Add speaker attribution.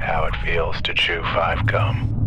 Speaker 1: how it feels to chew five gum.